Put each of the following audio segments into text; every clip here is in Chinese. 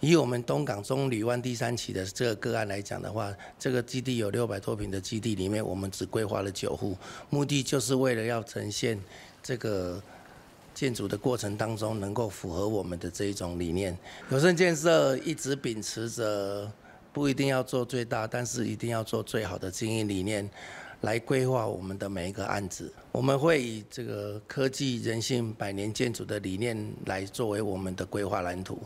以我们东港中旅湾第三期的这个个案来讲的话，这个基地有六百多平的基地里面，我们只规划了九户，目的就是为了要呈现这个建筑的过程当中能够符合我们的这一种理念。有盛建设一直秉持着不一定要做最大，但是一定要做最好的经营理念。来规划我们的每一个案子，我们会以这个科技、人性、百年建筑的理念来作为我们的规划蓝图。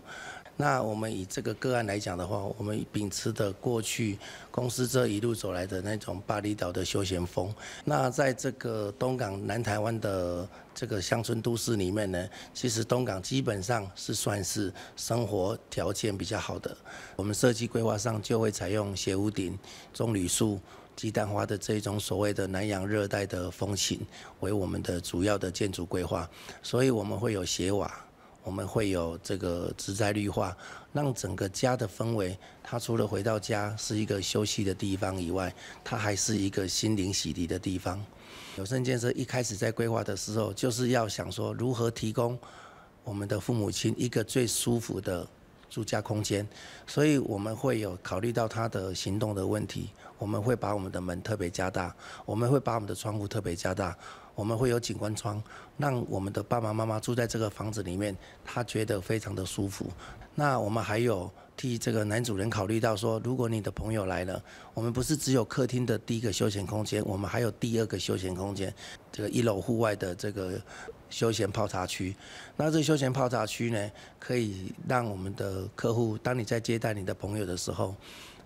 那我们以这个个案来讲的话，我们秉持的过去公司这一路走来的那种巴厘岛的休闲风。那在这个东港南台湾的这个乡村都市里面呢，其实东港基本上是算是生活条件比较好的。我们设计规划上就会采用斜屋顶、棕榈树。鸡蛋花的这种所谓的南洋热带的风情为我们的主要的建筑规划，所以我们会有斜瓦，我们会有这个植栽绿化，让整个家的氛围，它除了回到家是一个休息的地方以外，它还是一个心灵洗涤的地方。有生建设一开始在规划的时候，就是要想说如何提供我们的父母亲一个最舒服的。住家空间，所以我们会有考虑到他的行动的问题，我们会把我们的门特别加大，我们会把我们的窗户特别加大，我们会有景观窗，让我们的爸爸妈妈住在这个房子里面，他觉得非常的舒服。那我们还有替这个男主人考虑到说，如果你的朋友来了，我们不是只有客厅的第一个休闲空间，我们还有第二个休闲空间，这个一楼户外的这个。休闲泡茶区，那这休闲泡茶区呢，可以让我们的客户，当你在接待你的朋友的时候，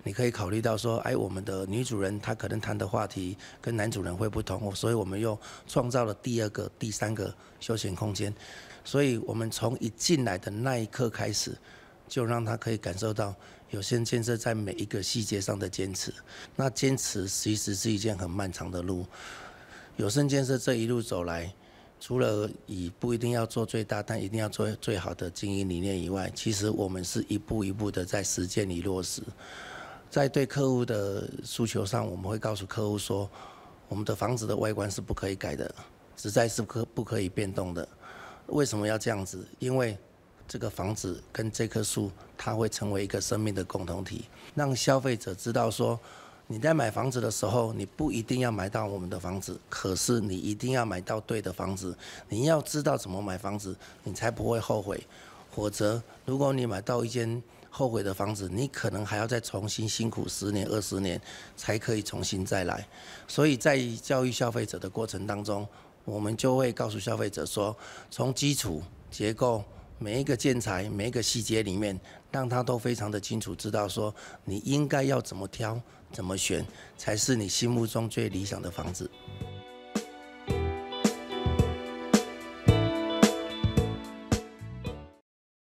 你可以考虑到说，哎，我们的女主人她可能谈的话题跟男主人会不同，所以我们又创造了第二个、第三个休闲空间。所以我们从一进来的那一刻开始，就让他可以感受到有限建设在每一个细节上的坚持。那坚持其实是一件很漫长的路，有生建设这一路走来。除了以不一定要做最大，但一定要做最好的经营理念以外，其实我们是一步一步的在实践里落实。在对客户的诉求上，我们会告诉客户说，我们的房子的外观是不可以改的，实在是可不可以变动的。为什么要这样子？因为这个房子跟这棵树，它会成为一个生命的共同体，让消费者知道说。你在买房子的时候，你不一定要买到我们的房子，可是你一定要买到对的房子。你要知道怎么买房子，你才不会后悔。否则，如果你买到一间后悔的房子，你可能还要再重新辛苦十年、二十年，才可以重新再来。所以在教育消费者的过程当中，我们就会告诉消费者说，从基础结构。每一个建材，每一个细节里面，让他都非常的清楚，知道说你应该要怎么挑、怎么选，才是你心目中最理想的房子。